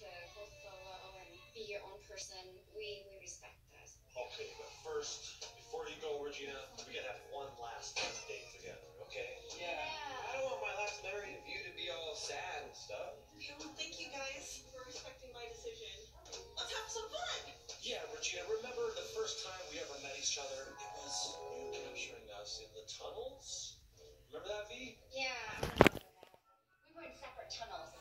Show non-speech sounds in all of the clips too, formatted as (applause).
to go solo and be your own person. We we respect that. Okay, but first,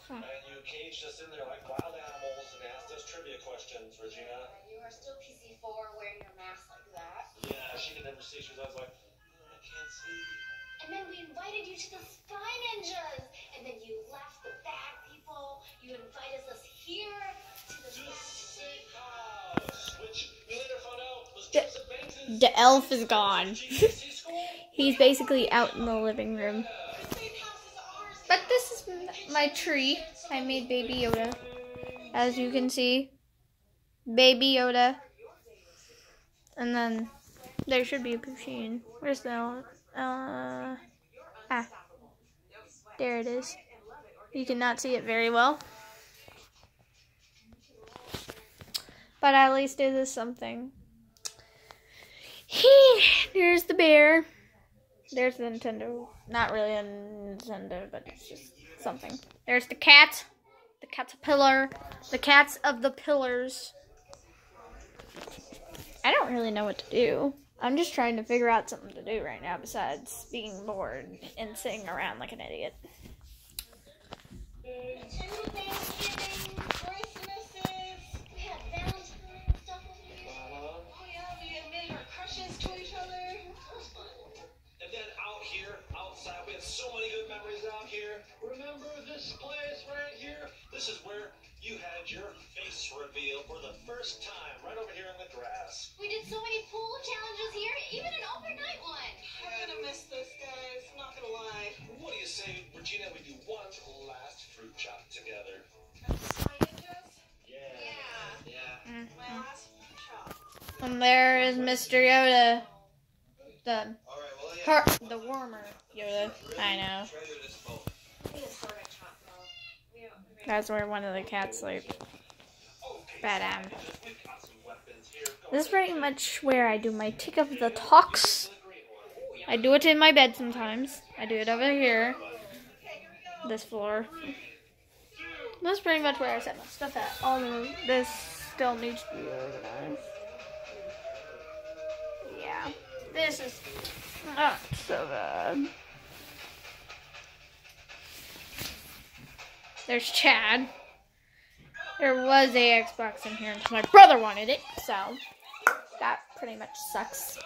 tunnels. And you caged us in there like wild animals and asked us trivia questions, Regina. You were still PZ4 wearing your mask like that. Yeah, she could never see. She was always like, "Hmm, I can't see. And then we invited you to the Spy Ninjas. And then you left the bad people. You invited us here to the To bad safe house, which we later found out was The- Joseph Banks' The elf is gone. (laughs) He's basically out in the living room. But this is my tree. I made Baby Yoda. As you can see. Baby Yoda. And then there should be a Pusheen. Where's the uh ah. There it is. You cannot see it very well. But at least it is something. He there's the bear. There's the Nintendo. Not really a Nintendo, but it's just something. There's the cat. The caterpillar. The cats of the pillars. I don't really know what to do. I'm just trying to figure out something to do right now besides being bored and sitting around like an idiot. Memories out here. Remember this place right here? This is where you had your face reveal for the first time, right over here in the grass. We did so many pool challenges here, even an overnight one. We're gonna miss this, guys. I'm not gonna lie. What do you say, Regina, we do one last fruit chop together? Spy Ninjas? Yeah. Yeah. Yeah. My last shop. And there is Mr. Yoda. The All right, well, yeah. Heart, the warmer Yoda. I know. Treasure this moment. We had started chop though. We don't. We That's where one of the cats sleep. But um, We've got some weapons here. Go this is pretty much where I do my tick of the talks. I do it in my bed sometimes. I do it over here, this floor. That's pretty much where I set my stuff at. All this still needs to be organized. This is not so bad. There's Chad. There was a Xbox in here until my brother wanted it, so that pretty much sucks.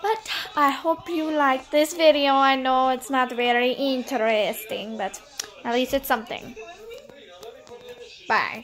But I hope you like this video. I know it's not very interesting, but at least it's something. Bye.